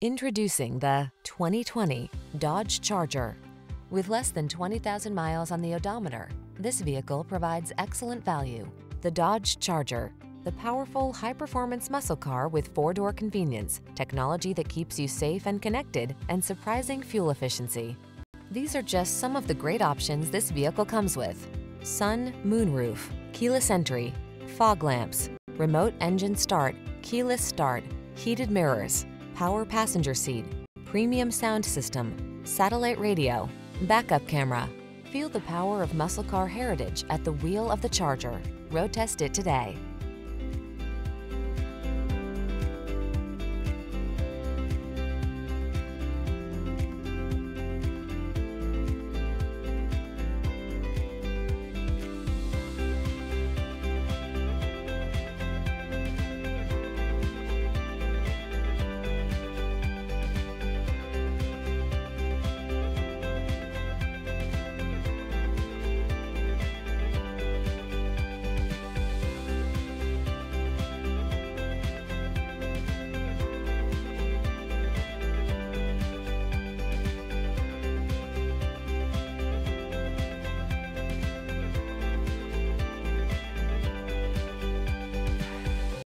Introducing the 2020 Dodge Charger. With less than 20,000 miles on the odometer, this vehicle provides excellent value. The Dodge Charger, the powerful, high-performance muscle car with four-door convenience, technology that keeps you safe and connected, and surprising fuel efficiency. These are just some of the great options this vehicle comes with. Sun moonroof, keyless entry, fog lamps, remote engine start, keyless start, heated mirrors, power passenger seat, premium sound system, satellite radio, backup camera. Feel the power of muscle car heritage at the wheel of the Charger. Road test it today.